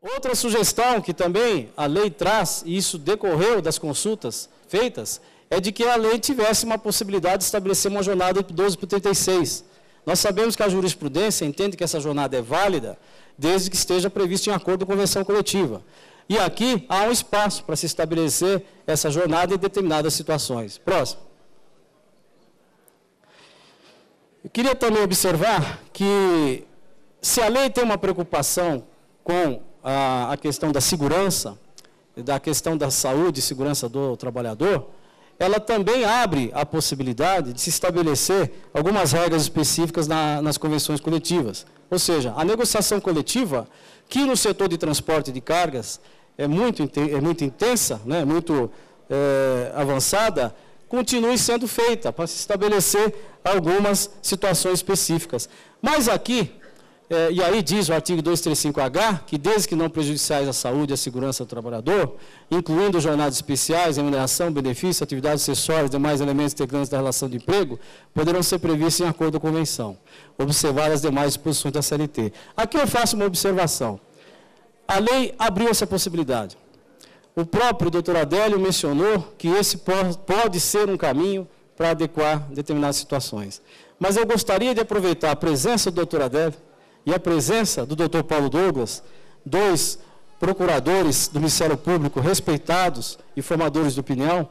Outra sugestão que também a lei traz, e isso decorreu das consultas feitas, é de que a lei tivesse uma possibilidade de estabelecer uma jornada de 12 por 36. Nós sabemos que a jurisprudência entende que essa jornada é válida desde que esteja previsto em acordo com a convenção coletiva. E aqui há um espaço para se estabelecer essa jornada em determinadas situações. Próximo. Eu queria também observar que se a lei tem uma preocupação com a, a questão da segurança, da questão da saúde e segurança do trabalhador, ela também abre a possibilidade de se estabelecer algumas regras específicas na, nas convenções coletivas. Ou seja, a negociação coletiva, que no setor de transporte de cargas é muito, é muito intensa, né, muito é, avançada, continue sendo feita para se estabelecer algumas situações específicas. Mas aqui, é, e aí diz o artigo 235H, que desde que não prejudiciais à saúde e à segurança do trabalhador, incluindo jornadas especiais, remuneração, benefício, atividades acessórias e demais elementos integrantes da relação de emprego, poderão ser previstos em acordo com a convenção, observar as demais disposições da CLT. Aqui eu faço uma observação. A lei abriu essa possibilidade. O próprio doutor Adélio mencionou que esse pode ser um caminho para adequar determinadas situações. Mas eu gostaria de aproveitar a presença do doutor Adélio e a presença do Dr. Paulo Douglas, dois procuradores do Ministério Público respeitados e formadores de opinião,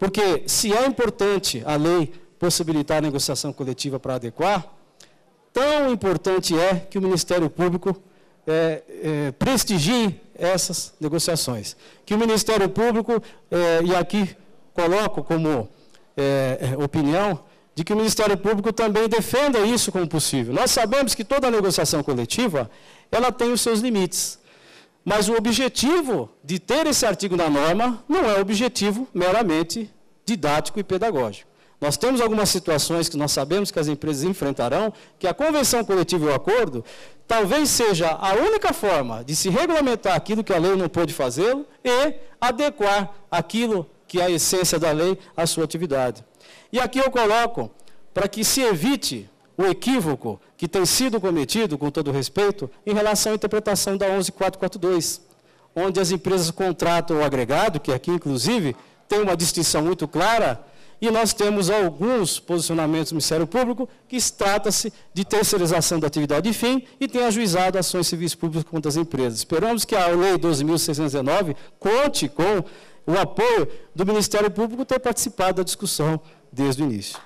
porque se é importante a lei possibilitar a negociação coletiva para adequar, tão importante é que o Ministério Público é, é, prestigie essas negociações. Que o Ministério Público, é, e aqui coloco como é, é, opinião, de que o Ministério Público também defenda isso como possível. Nós sabemos que toda negociação coletiva, ela tem os seus limites. Mas o objetivo de ter esse artigo na norma não é objetivo meramente didático e pedagógico. Nós temos algumas situações que nós sabemos que as empresas enfrentarão, que a convenção coletiva e o acordo talvez seja a única forma de se regulamentar aquilo que a lei não pôde fazer e adequar aquilo que é a essência da lei à sua atividade. E aqui eu coloco, para que se evite o equívoco que tem sido cometido, com todo respeito, em relação à interpretação da 11442, onde as empresas contratam o agregado, que aqui, inclusive, tem uma distinção muito clara, e nós temos alguns posicionamentos do Ministério Público que trata-se de terceirização da atividade de fim e tem ajuizado ações civis públicas contra as empresas. Esperamos que a Lei 12.619 conte com o apoio do Ministério Público ter participado da discussão desde o início.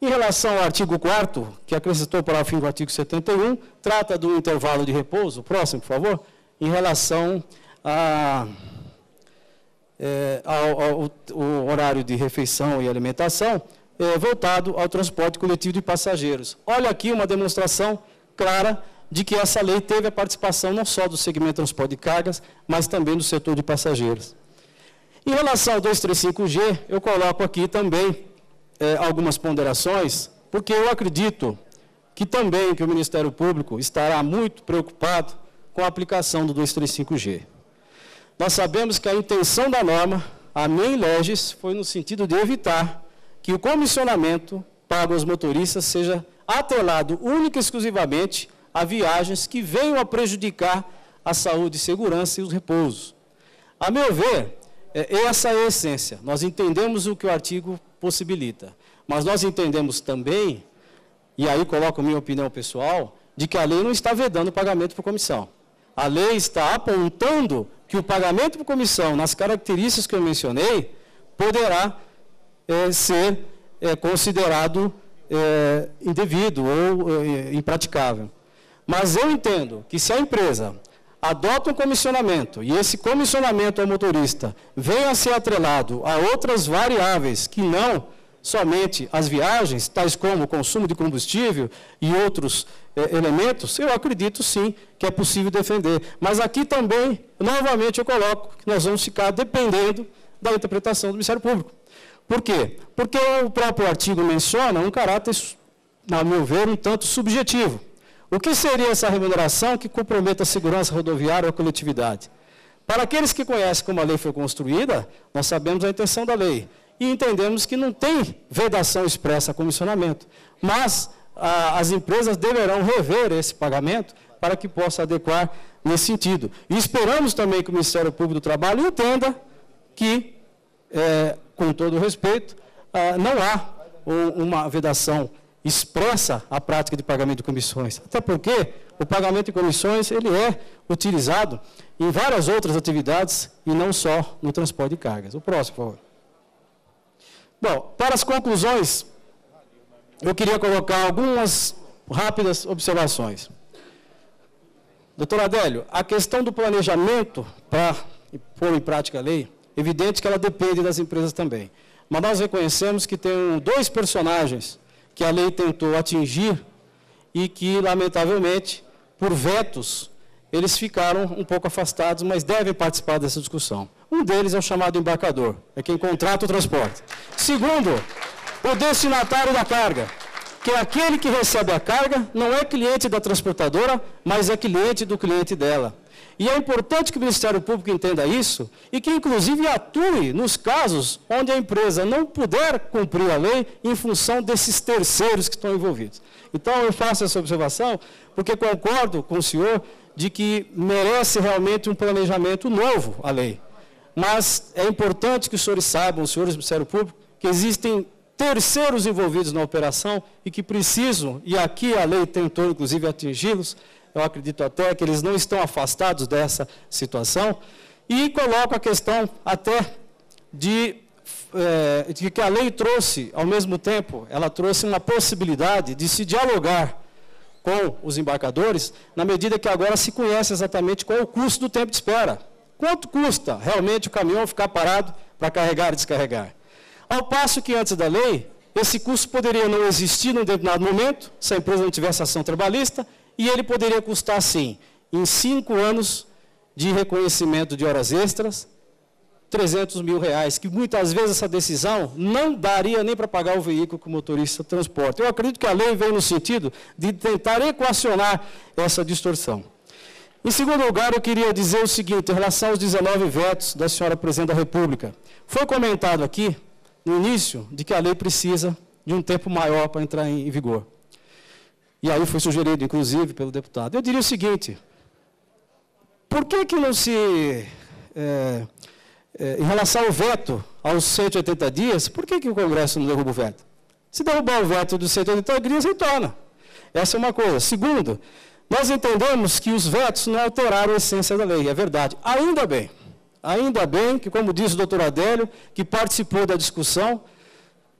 Em relação ao artigo 4 que acrescentou para o fim do artigo 71, trata do intervalo de repouso, próximo, por favor, em relação a, é, ao, ao, horário de refeição e alimentação, é, voltado ao transporte coletivo de passageiros. Olha aqui uma demonstração clara de que essa lei teve a participação não só do segmento transporte de cargas, mas também do setor de passageiros. Em relação ao 235G, eu coloco aqui também é, algumas ponderações, porque eu acredito que também que o Ministério Público estará muito preocupado com a aplicação do 235G. Nós sabemos que a intenção da norma, a main legis, foi no sentido de evitar que o comissionamento pago aos motoristas seja atrelado única e exclusivamente a viagens que venham a prejudicar a saúde, segurança e os repousos. A meu ver, é, essa é a essência. Nós entendemos o que o artigo possibilita, mas nós entendemos também, e aí coloco minha opinião pessoal, de que a lei não está vedando o pagamento por comissão. A lei está apontando que o pagamento por comissão, nas características que eu mencionei, poderá é, ser é, considerado é, indevido ou é, impraticável. Mas eu entendo que se a empresa adota um comissionamento e esse comissionamento ao motorista venha a ser atrelado a outras variáveis que não somente as viagens, tais como o consumo de combustível e outros eh, elementos, eu acredito sim que é possível defender. Mas aqui também, novamente, eu coloco que nós vamos ficar dependendo da interpretação do Ministério Público. Por quê? Porque o próprio artigo menciona um caráter, a meu ver, um tanto subjetivo. O que seria essa remuneração que comprometa a segurança rodoviária ou a coletividade? Para aqueles que conhecem como a lei foi construída, nós sabemos a intenção da lei e entendemos que não tem vedação expressa a comissionamento. Mas a, as empresas deverão rever esse pagamento para que possa adequar nesse sentido. E esperamos também que o Ministério Público do Trabalho entenda que, é, com todo respeito, ah, não há uma vedação expressa à prática de pagamento de comissões. Até porque o pagamento de comissões ele é utilizado em várias outras atividades e não só no transporte de cargas. O próximo, por favor. Bom, para as conclusões, eu queria colocar algumas rápidas observações. Doutor Adélio, a questão do planejamento para pôr em prática a lei, evidente que ela depende das empresas também. Mas nós reconhecemos que tem dois personagens que a lei tentou atingir e que, lamentavelmente, por vetos, eles ficaram um pouco afastados, mas devem participar dessa discussão. Um deles é o chamado embarcador, é quem contrata o transporte. Segundo, o destinatário da carga, que é aquele que recebe a carga, não é cliente da transportadora, mas é cliente do cliente dela. E é importante que o Ministério Público entenda isso e que, inclusive, atue nos casos onde a empresa não puder cumprir a lei em função desses terceiros que estão envolvidos. Então, eu faço essa observação porque concordo com o senhor de que merece realmente um planejamento novo a lei. Mas é importante que os senhores saibam, os senhores do Ministério Público, que existem terceiros envolvidos na operação e que precisam, e aqui a lei tentou inclusive atingi-los, eu acredito até que eles não estão afastados dessa situação, e coloco a questão até de, é, de que a lei trouxe, ao mesmo tempo, ela trouxe uma possibilidade de se dialogar com os embarcadores, na medida que agora se conhece exatamente qual é o custo do tempo de espera. Quanto custa realmente o caminhão ficar parado para carregar e descarregar? Ao passo que antes da lei, esse custo poderia não existir num determinado momento, se a empresa não tivesse ação trabalhista, e ele poderia custar, sim, em cinco anos de reconhecimento de horas extras, 300 mil reais, que muitas vezes essa decisão não daria nem para pagar o veículo que o motorista transporta. Eu acredito que a lei vem no sentido de tentar equacionar essa distorção. Em segundo lugar, eu queria dizer o seguinte, em relação aos 19 vetos da senhora Presidente da República. Foi comentado aqui, no início, de que a lei precisa de um tempo maior para entrar em vigor. E aí foi sugerido, inclusive, pelo deputado. Eu diria o seguinte: por que, que não se. É, é, em relação ao veto aos 180 dias, por que, que o Congresso não derruba o veto? Se derrubar o veto dos 180 dias, retorna. Essa é uma coisa. Segundo, nós entendemos que os vetos não alteraram a essência da lei, é verdade. Ainda bem. Ainda bem que, como disse o doutor Adélio, que participou da discussão,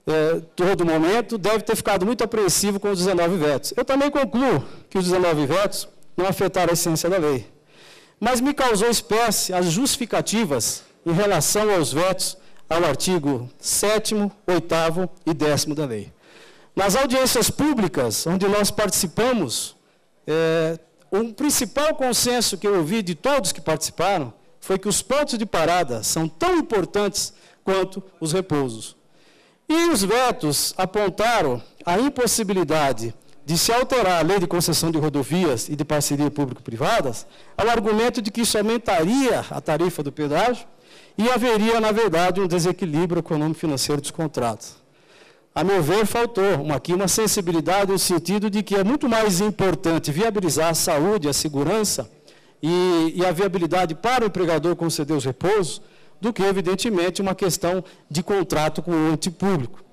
é, todo momento, deve ter ficado muito apreensivo com os 19 vetos. Eu também concluo que os 19 vetos não afetaram a essência da lei. Mas me causou espécie as justificativas em relação aos vetos ao artigo 7 8 e 10 da lei. Nas audiências públicas, onde nós participamos, é, o principal consenso que eu ouvi de todos que participaram foi que os pontos de parada são tão importantes quanto os repousos. E os vetos apontaram a impossibilidade de se alterar a lei de concessão de rodovias e de parceria público-privadas ao argumento de que isso aumentaria a tarifa do pedágio e haveria, na verdade, um desequilíbrio econômico-financeiro dos contratos. A meu ver, faltou uma, aqui uma sensibilidade no sentido de que é muito mais importante viabilizar a saúde, a segurança e, e a viabilidade para o empregador conceder os repousos, do que, evidentemente, uma questão de contrato com o ente público.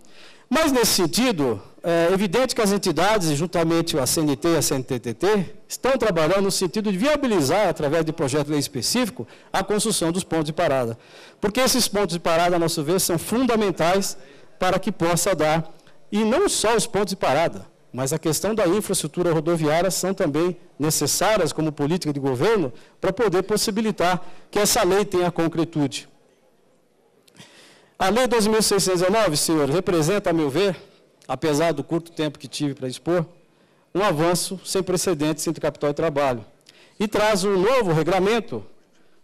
Mas, nesse sentido, é evidente que as entidades, juntamente a CNT e a CNTTT, estão trabalhando no sentido de viabilizar, através de projeto de lei específico, a construção dos pontos de parada. Porque esses pontos de parada, a nosso ver, são fundamentais para que possa dar, e não só os pontos de parada, mas a questão da infraestrutura rodoviária são também necessárias como política de governo para poder possibilitar que essa lei tenha concretude. A Lei 2.619, senhor, representa, a meu ver, apesar do curto tempo que tive para expor, um avanço sem precedentes entre capital e trabalho. E traz um novo regramento,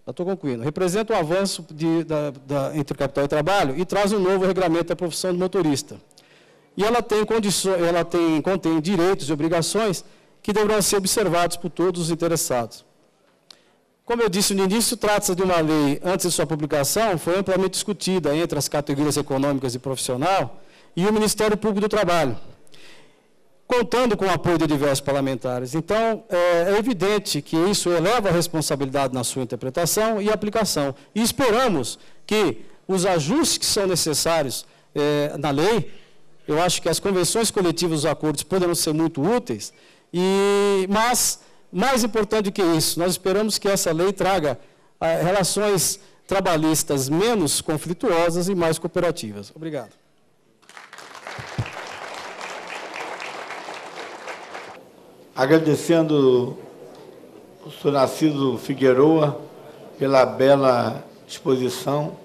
já estou concluindo, representa um avanço de, da, da, entre capital e trabalho e traz um novo regramento da profissão de motorista. E ela tem condições, ela tem, contém direitos e obrigações que deverão ser observados por todos os interessados. Como eu disse no início, trata-se de uma lei, antes de sua publicação, foi amplamente discutida entre as categorias econômicas e profissional e o Ministério Público do Trabalho. contando com o apoio de diversos parlamentares. Então, é, é evidente que isso eleva a responsabilidade na sua interpretação e aplicação. E esperamos que os ajustes que são necessários é, na lei, eu acho que as convenções coletivas, os acordos poderão ser muito úteis, e, mas, mais importante que isso, nós esperamos que essa lei traga é, relações trabalhistas menos conflituosas e mais cooperativas. Obrigado. Agradecendo o senhor Narciso Figueroa pela bela exposição.